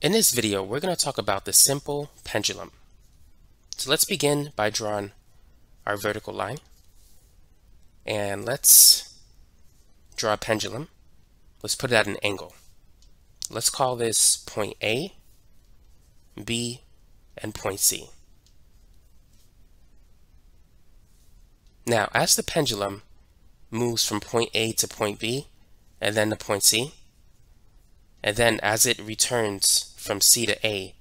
In this video, we're going to talk about the simple pendulum. So let's begin by drawing our vertical line. And let's draw a pendulum. Let's put it at an angle. Let's call this point A, B, and point C. Now, as the pendulum moves from point A to point B, and then to point C, and then as it returns from C to A,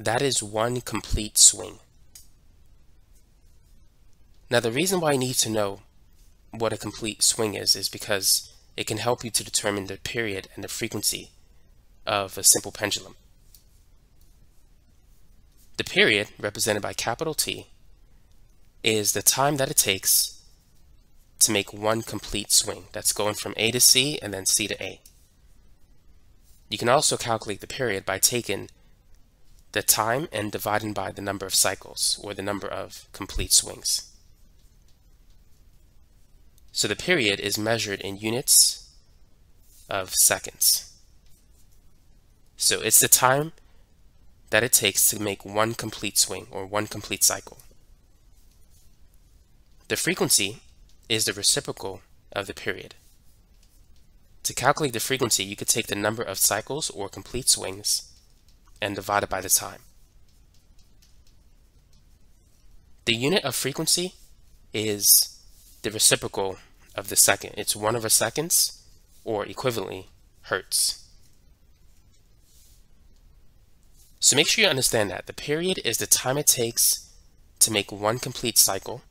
that is one complete swing. Now the reason why you need to know what a complete swing is, is because it can help you to determine the period and the frequency of a simple pendulum. The period, represented by capital T, is the time that it takes to make one complete swing. That's going from A to C and then C to A. You can also calculate the period by taking the time and dividing by the number of cycles, or the number of complete swings. So the period is measured in units of seconds. So it's the time that it takes to make one complete swing, or one complete cycle. The frequency is the reciprocal of the period. To calculate the frequency, you could take the number of cycles or complete swings and divide it by the time. The unit of frequency is the reciprocal of the second. It's one over seconds or equivalently hertz. So make sure you understand that the period is the time it takes to make one complete cycle,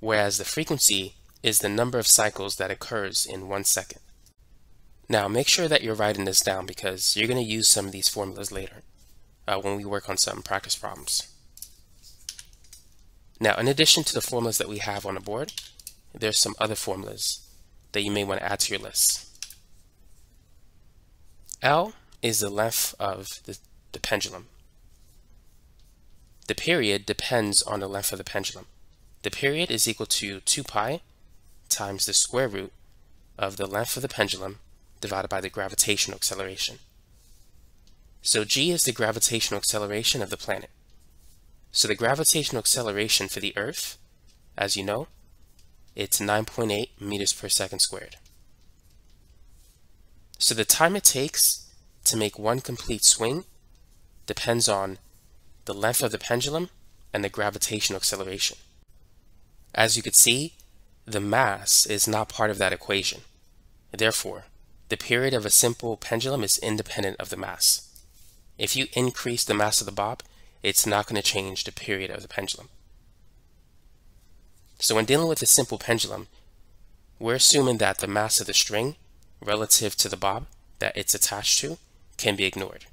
whereas the frequency is the number of cycles that occurs in one second. Now make sure that you're writing this down because you're going to use some of these formulas later uh, when we work on some practice problems. Now in addition to the formulas that we have on the board, there's some other formulas that you may want to add to your list. L is the length of the, the pendulum. The period depends on the length of the pendulum. The period is equal to 2 pi times the square root of the length of the pendulum divided by the gravitational acceleration. So g is the gravitational acceleration of the planet. So the gravitational acceleration for the Earth, as you know, it's 9.8 meters per second squared. So the time it takes to make one complete swing depends on the length of the pendulum and the gravitational acceleration. As you can see, the mass is not part of that equation. Therefore, the period of a simple pendulum is independent of the mass. If you increase the mass of the bob, it's not going to change the period of the pendulum. So when dealing with a simple pendulum, we're assuming that the mass of the string relative to the bob that it's attached to can be ignored.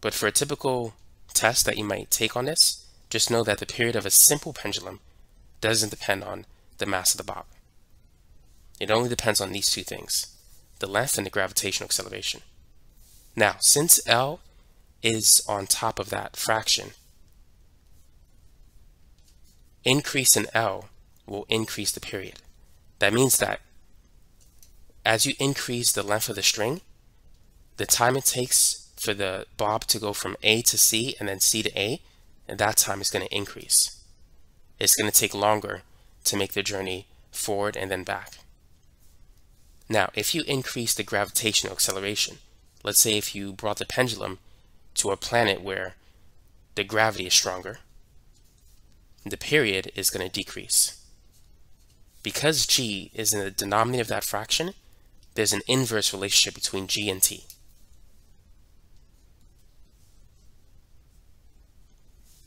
But for a typical test that you might take on this, just know that the period of a simple pendulum doesn't depend on the mass of the bob. It only depends on these two things the length and the gravitational acceleration. Now, since L is on top of that fraction, increase in L will increase the period. That means that as you increase the length of the string, the time it takes for the bob to go from A to C and then C to A, and that time is going to increase. It's going to take longer to make the journey forward and then back. Now, if you increase the gravitational acceleration, let's say if you brought the pendulum to a planet where the gravity is stronger, the period is going to decrease. Because g is in the denominator of that fraction, there's an inverse relationship between g and t.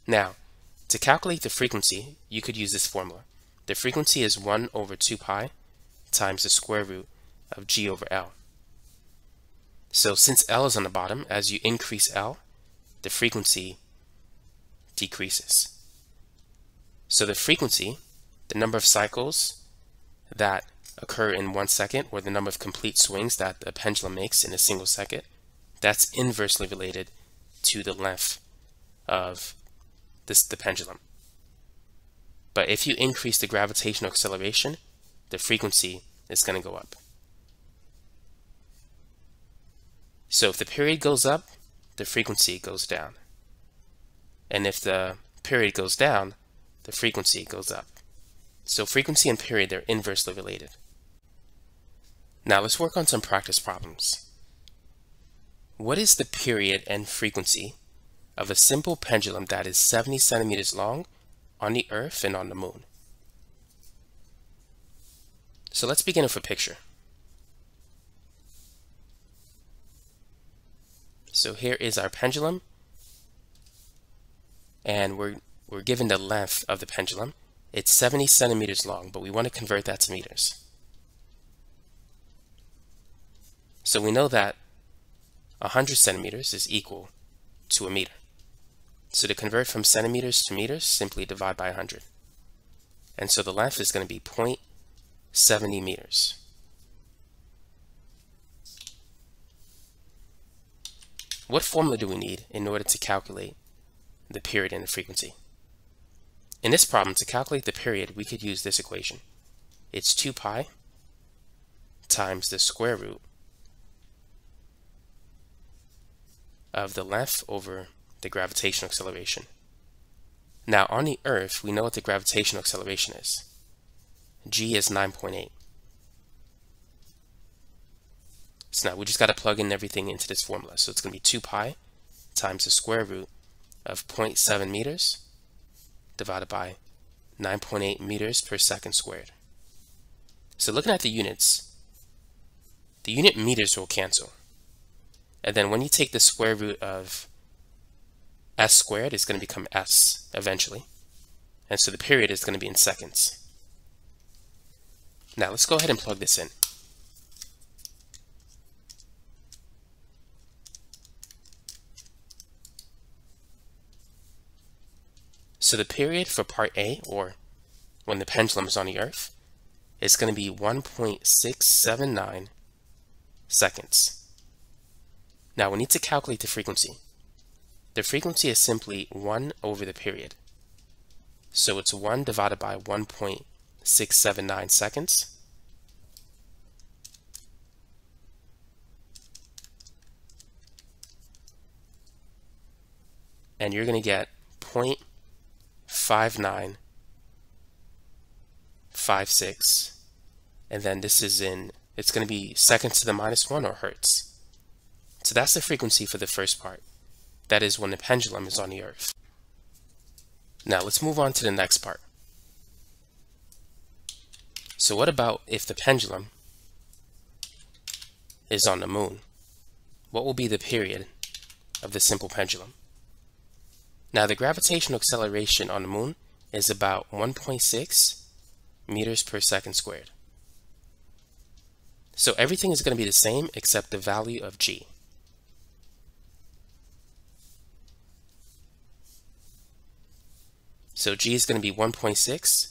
Now, to calculate the frequency, you could use this formula. The frequency is 1 over 2 pi times the square root of g over L. So since L is on the bottom, as you increase L, the frequency decreases. So the frequency, the number of cycles that occur in one second, or the number of complete swings that the pendulum makes in a single second, that's inversely related to the length of this, the pendulum. But if you increase the gravitational acceleration, the frequency is going to go up. So if the period goes up, the frequency goes down. And if the period goes down, the frequency goes up. So frequency and period, they're inversely related. Now let's work on some practice problems. What is the period and frequency of a simple pendulum that is 70 centimeters long on the Earth and on the Moon? So let's begin with a picture. So here is our pendulum and we're, we're given the length of the pendulum. It's 70 centimeters long, but we want to convert that to meters. So we know that 100 centimeters is equal to a meter. So to convert from centimeters to meters, simply divide by 100. And so the length is going to be 0.70 meters. What formula do we need in order to calculate the period and the frequency? In this problem, to calculate the period, we could use this equation. It's 2 pi times the square root of the length over the gravitational acceleration. Now on the Earth, we know what the gravitational acceleration is. g is 9.8. So now we just got to plug in everything into this formula. So it's going to be 2 pi times the square root of 0.7 meters divided by 9.8 meters per second squared. So looking at the units, the unit meters will cancel. And then when you take the square root of s squared, is going to become s eventually. And so the period is going to be in seconds. Now let's go ahead and plug this in. So the period for part A, or when the pendulum is on the Earth, is going to be 1.679 seconds. Now we need to calculate the frequency. The frequency is simply 1 over the period. So it's 1 divided by 1.679 seconds. And you're going to get 0 five nine five six and then this is in it's going to be seconds to the minus one or hertz so that's the frequency for the first part that is when the pendulum is on the earth now let's move on to the next part so what about if the pendulum is on the moon what will be the period of the simple pendulum now the gravitational acceleration on the moon is about 1.6 meters per second squared. So everything is going to be the same except the value of g. So g is going to be 1.6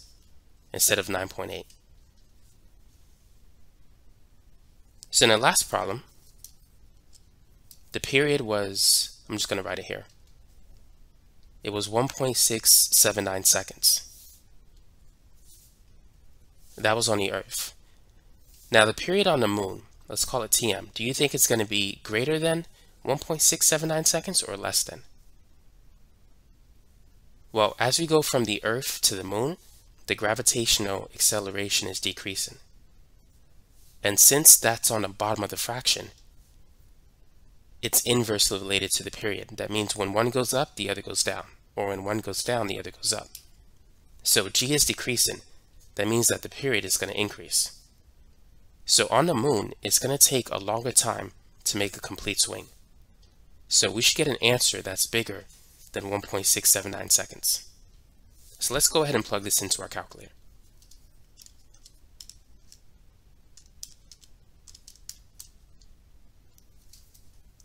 instead of 9.8. So in the last problem, the period was, I'm just going to write it here, it was 1.679 seconds. That was on the Earth. Now the period on the moon, let's call it TM, do you think it's going to be greater than 1.679 seconds or less than? Well, as we go from the Earth to the moon, the gravitational acceleration is decreasing. And since that's on the bottom of the fraction, it's inversely related to the period. That means when one goes up, the other goes down. Or when one goes down, the other goes up. So g is decreasing. That means that the period is going to increase. So on the moon, it's going to take a longer time to make a complete swing. So we should get an answer that's bigger than 1.679 seconds. So let's go ahead and plug this into our calculator.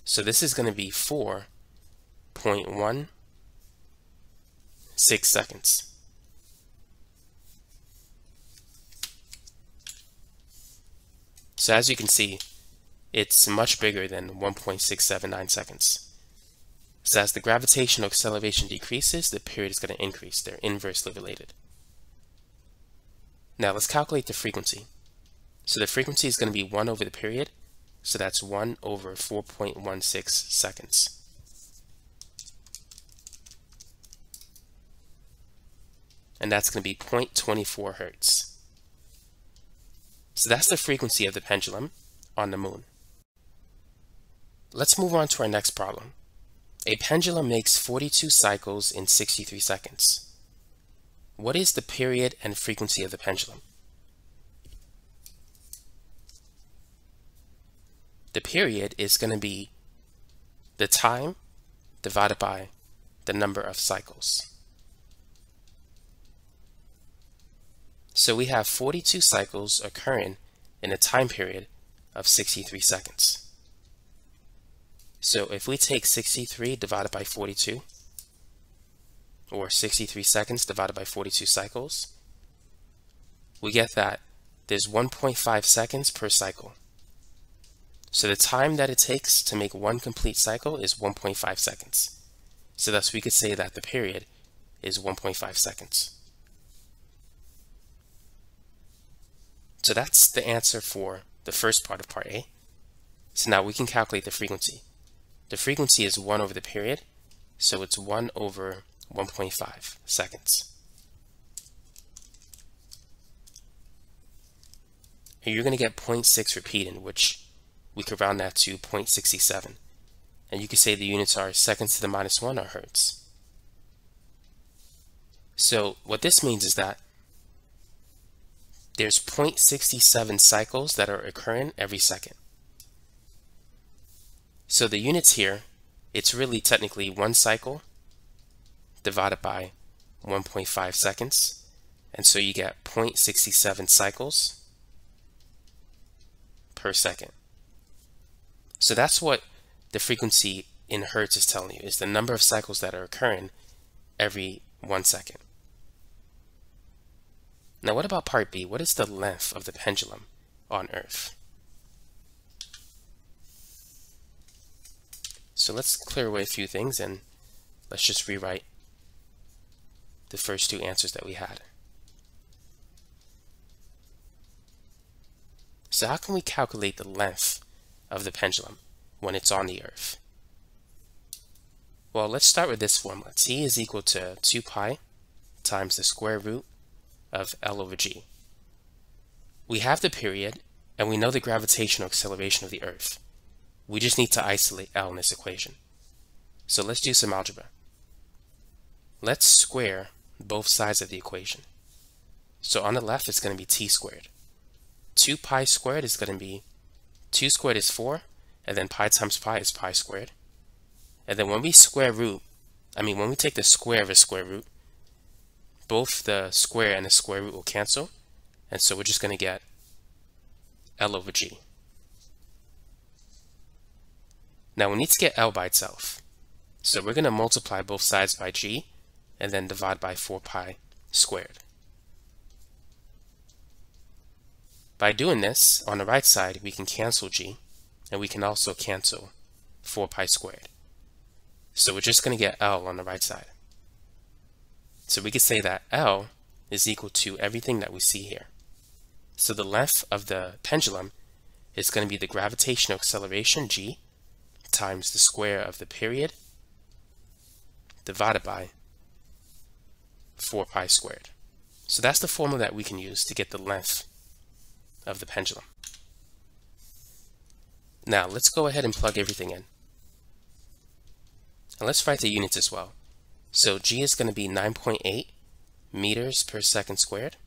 So this is going to be 4.16 seconds. So as you can see, it's much bigger than 1.679 seconds. So as the gravitational acceleration decreases, the period is going to increase. They're inversely related. Now let's calculate the frequency. So the frequency is going to be 1 over the period, So that's 1 over 4.16 seconds. And that's going to be 0.24 hertz. So that's the frequency of the pendulum on the moon. Let's move on to our next problem. A pendulum makes 42 cycles in 63 seconds. What is the period and frequency of the pendulum? The period is going to be the time divided by the number of cycles. So we have 42 cycles occurring in a time period of 63 seconds. So if we take 63 divided by 42, or 63 seconds divided by 42 cycles, we get that there's 1.5 seconds per cycle. So the time that it takes to make one complete cycle is 1.5 seconds. So thus we could say that the period is 1.5 seconds. So that's the answer for the first part of part A. So now we can calculate the frequency. The frequency is 1 over the period, so it's 1 over 1.5 seconds. And you're going to get 0.6 repeating, which we could round that to 0.67. And you could say the units are seconds to the minus 1 or hertz. So what this means is that there's 0.67 cycles that are occurring every second. So the units here, it's really technically one cycle divided by 1.5 seconds. And so you get 0.67 cycles per second. So that's what the frequency in hertz is telling you, is the number of cycles that are occurring every one second. Now what about part B? What is the length of the pendulum on Earth? So let's clear away a few things and let's just rewrite the first two answers that we had. So how can we calculate the length of the pendulum when it's on the Earth? Well, let's start with this formula. T is equal to 2 pi times the square root of L over G. We have the period, and we know the gravitational acceleration of the Earth. We just need to isolate L in this equation. So let's do some algebra. Let's square both sides of the equation. So on the left, it's going to be t squared. 2 pi squared is going to be 2 squared is 4, and then pi times pi is pi squared. And then when we square root, I mean, when we take the square of a square root, both the square and the square root will cancel. And so we're just going to get L over G. Now we need to get L by itself. So we're going to multiply both sides by G and then divide by 4 pi squared. By doing this, on the right side, we can cancel G, and we can also cancel 4 pi squared. So we're just going to get L on the right side. So we could say that L is equal to everything that we see here. So the length of the pendulum is going to be the gravitational acceleration g times the square of the period divided by 4 pi squared. So that's the formula that we can use to get the length of the pendulum. Now let's go ahead and plug everything in. And let's write the units as well. So g is going to be 9.8 meters per second squared.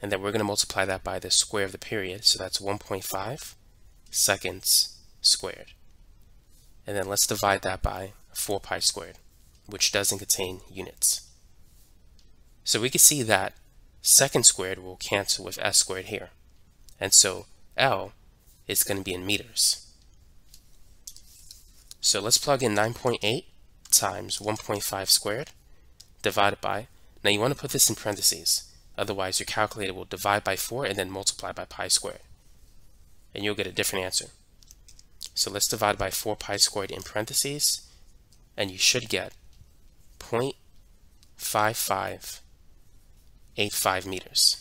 And then we're going to multiply that by the square of the period. So that's 1.5 seconds squared. And then let's divide that by 4 pi squared, which doesn't contain units. So we can see that second squared will cancel with s squared here. And so L is going to be in meters. So let's plug in 9.8 times 1.5 squared divided by, now you want to put this in parentheses, otherwise your calculator will divide by 4 and then multiply by pi squared. And you'll get a different answer. So let's divide by 4 pi squared in parentheses, and you should get 0.5585 meters.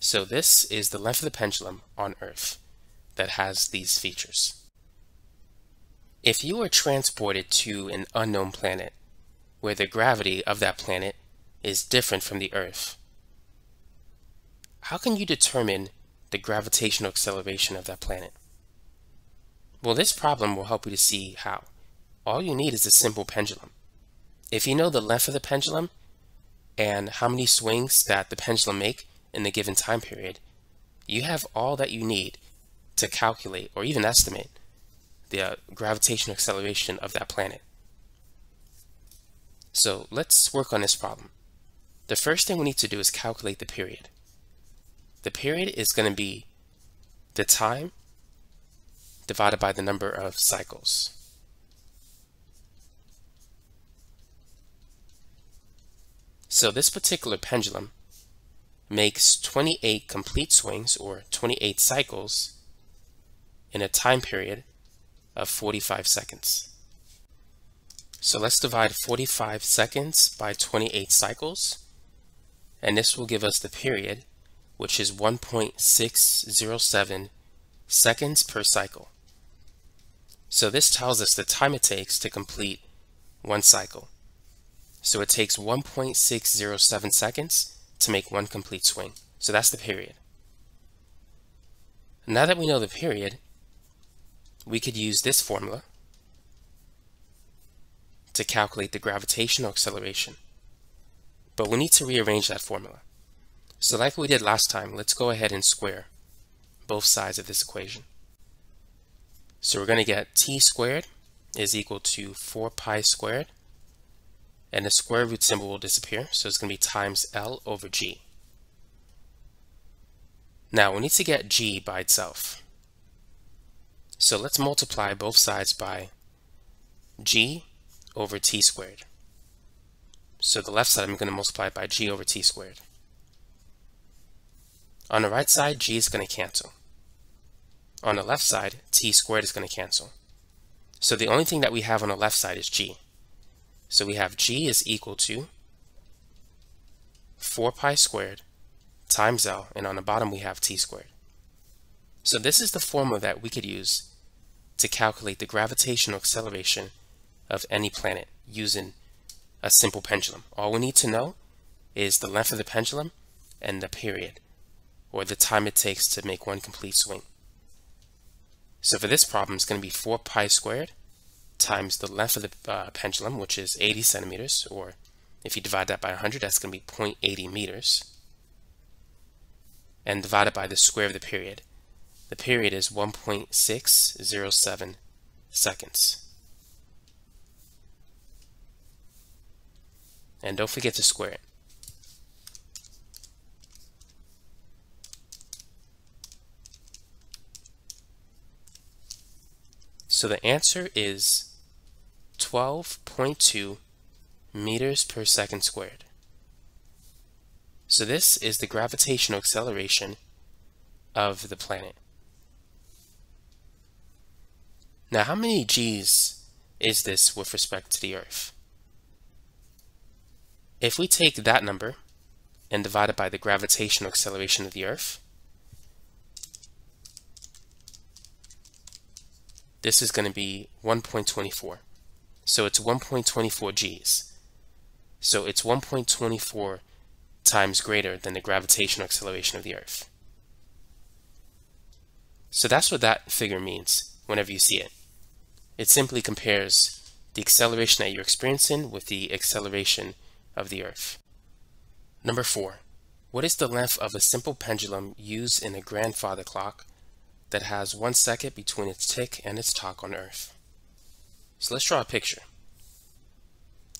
So this is the length of the pendulum on Earth that has these features. If you are transported to an unknown planet where the gravity of that planet is different from the Earth, how can you determine the gravitational acceleration of that planet? Well, this problem will help you to see how. All you need is a simple pendulum. If you know the length of the pendulum and how many swings that the pendulum make in a given time period, you have all that you need to calculate or even estimate the uh, gravitational acceleration of that planet. So let's work on this problem. The first thing we need to do is calculate the period. The period is going to be the time divided by the number of cycles. So this particular pendulum makes 28 complete swings or 28 cycles in a time period of 45 seconds. So let's divide 45 seconds by 28 cycles and this will give us the period which is 1.607 seconds per cycle. So this tells us the time it takes to complete one cycle. So it takes 1.607 seconds to make one complete swing. So that's the period. Now that we know the period, we could use this formula to calculate the gravitational acceleration. But we need to rearrange that formula. So like we did last time, let's go ahead and square both sides of this equation. So we're going to get t squared is equal to 4 pi squared and the square root symbol will disappear. So it's going to be times L over G. Now we need to get G by itself. So let's multiply both sides by G over T squared. So the left side I'm going to multiply by G over T squared. On the right side, G is going to cancel. On the left side, T squared is going to cancel. So the only thing that we have on the left side is G. So we have G is equal to 4 pi squared times L, and on the bottom we have T squared. So this is the formula that we could use to calculate the gravitational acceleration of any planet using a simple pendulum. All we need to know is the length of the pendulum and the period, or the time it takes to make one complete swing. So for this problem, it's going to be 4 pi squared times the length of the uh, pendulum, which is 80 centimeters, or if you divide that by 100, that's going to be 0.80 meters, and divided by the square of the period. The period is 1.607 seconds. And don't forget to square it. So the answer is 12.2 meters per second squared. So this is the gravitational acceleration of the planet. Now how many g's is this with respect to the Earth? If we take that number and divide it by the gravitational acceleration of the Earth, this is going to be 1.24. So it's 1.24 Gs. So it's 1.24 times greater than the gravitational acceleration of the Earth. So that's what that figure means whenever you see it. It simply compares the acceleration that you're experiencing with the acceleration of the Earth. Number four, what is the length of a simple pendulum used in a grandfather clock that has one second between its tick and its talk on Earth? So let's draw a picture.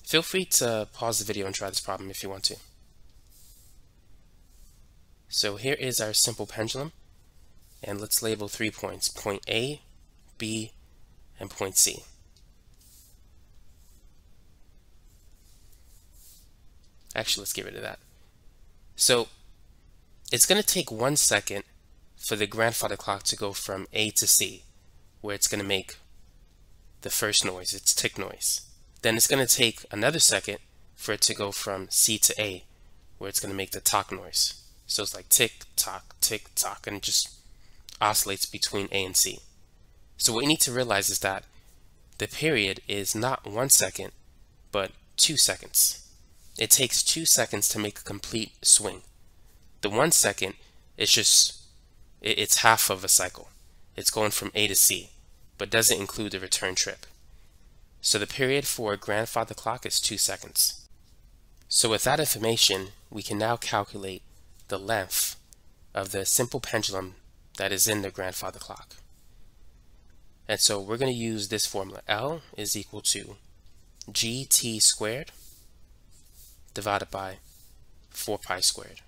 Feel free to pause the video and try this problem if you want to. So here is our simple pendulum, and let's label three points, point A, B, and point C. Actually, let's get rid of that. So it's going to take one second for the grandfather clock to go from A to C, where it's going to make the first noise, its tick noise. Then it's going to take another second for it to go from C to A, where it's going to make the talk noise. So it's like tick tock, tick tock, and it just oscillates between A and C. So what you need to realize is that the period is not one second, but two seconds. It takes two seconds to make a complete swing. The one second is just, it's half of a cycle. It's going from A to C, but doesn't include the return trip. So the period for a grandfather clock is two seconds. So with that information, we can now calculate the length of the simple pendulum that is in the grandfather clock. And so we're going to use this formula. L is equal to gt squared divided by 4 pi squared.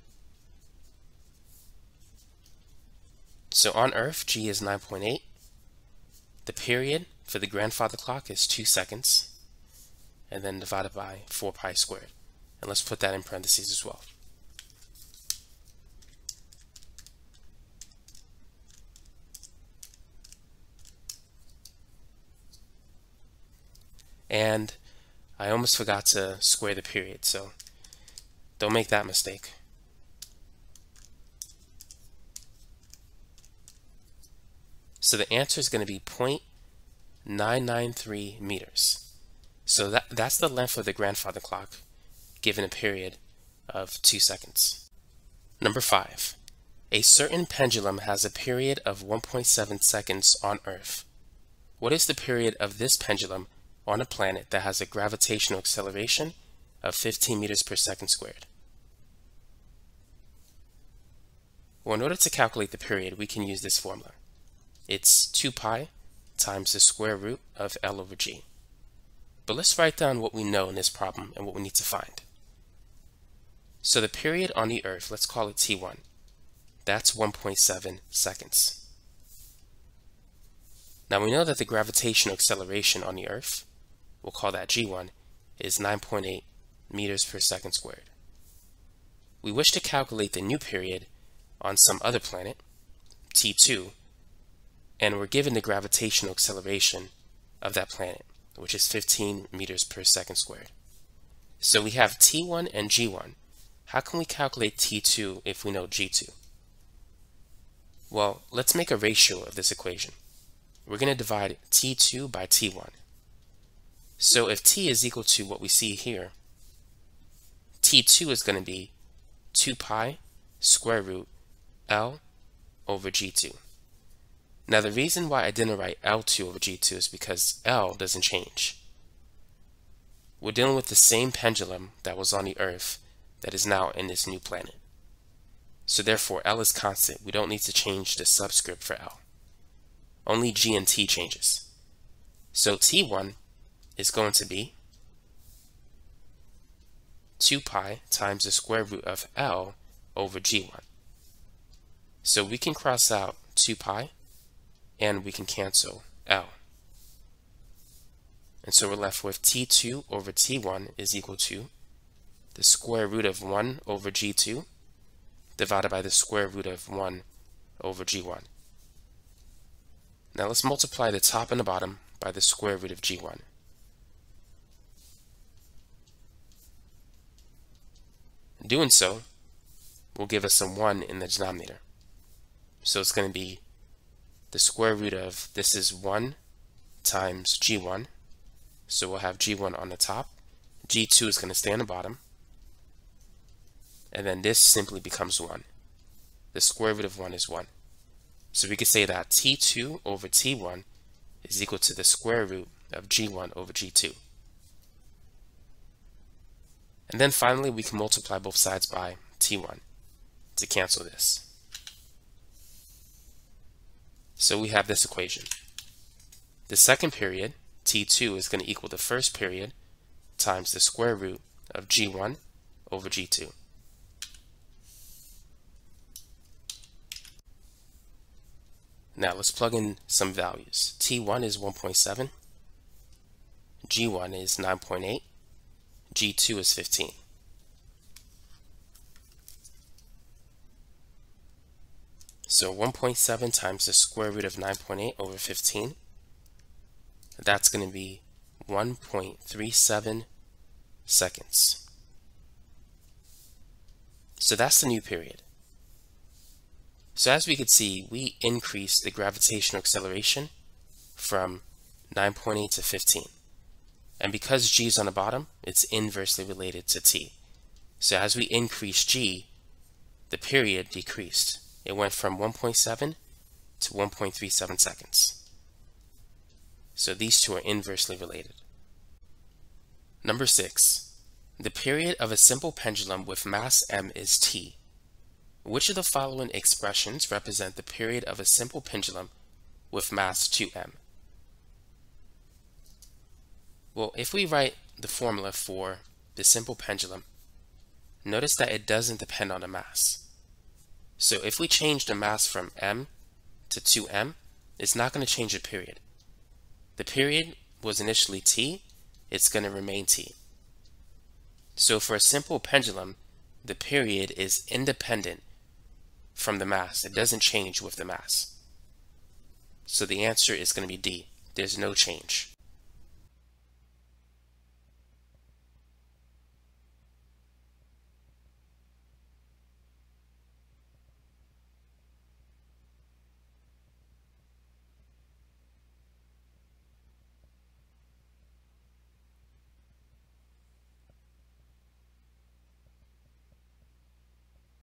So on Earth, G is 9.8. The period for the grandfather clock is 2 seconds, and then divided by 4 pi squared. And let's put that in parentheses as well. And I almost forgot to square the period, so don't make that mistake. So the answer is going to be 0.993 meters. So that, that's the length of the grandfather clock given a period of 2 seconds. Number 5. A certain pendulum has a period of 1.7 seconds on Earth. What is the period of this pendulum on a planet that has a gravitational acceleration of 15 meters per second squared. Well, in order to calculate the period, we can use this formula. It's 2 pi times the square root of L over G. But let's write down what we know in this problem and what we need to find. So the period on the Earth, let's call it T1. That's 1.7 seconds. Now we know that the gravitational acceleration on the Earth we'll call that G1, is 9.8 meters per second squared. We wish to calculate the new period on some other planet, T2, and we're given the gravitational acceleration of that planet, which is 15 meters per second squared. So we have T1 and G1. How can we calculate T2 if we know G2? Well, let's make a ratio of this equation. We're going to divide T2 by T1. So if t is equal to what we see here, t2 is going to be 2 pi square root L over G2. Now the reason why I didn't write L2 over G2 is because L doesn't change. We're dealing with the same pendulum that was on the Earth that is now in this new planet. So therefore L is constant. We don't need to change the subscript for L. Only G and T changes. So T1 is going to be 2 pi times the square root of L over G1. So we can cross out 2 pi and we can cancel L. And so we're left with T2 over T1 is equal to the square root of 1 over G2 divided by the square root of 1 over G1. Now let's multiply the top and the bottom by the square root of G1. Doing so will give us a 1 in the denominator. So it's going to be the square root of, this is 1 times g1. So we'll have g1 on the top. g2 is going to stay on the bottom. And then this simply becomes 1. The square root of 1 is 1. So we could say that t2 over t1 is equal to the square root of g1 over g2. And then finally, we can multiply both sides by t1 to cancel this. So we have this equation. The second period, t2, is going to equal the first period times the square root of g1 over g2. Now let's plug in some values. T1 is 1.7, G1 is 9.8, G2 is 15. So 1.7 times the square root of 9.8 over 15, that's going to be 1.37 seconds. So that's the new period. So as we could see, we increased the gravitational acceleration from 9.8 to 15. And because g is on the bottom, it's inversely related to t. So as we increase g, the period decreased. It went from 1.7 to 1.37 seconds. So these two are inversely related. Number 6. The period of a simple pendulum with mass m is t. Which of the following expressions represent the period of a simple pendulum with mass 2m? Well, if we write the formula for the simple pendulum, notice that it doesn't depend on the mass. So if we change the mass from m to 2m, it's not going to change the period. The period was initially t, it's going to remain t. So for a simple pendulum, the period is independent from the mass. It doesn't change with the mass. So the answer is going to be D. There's no change.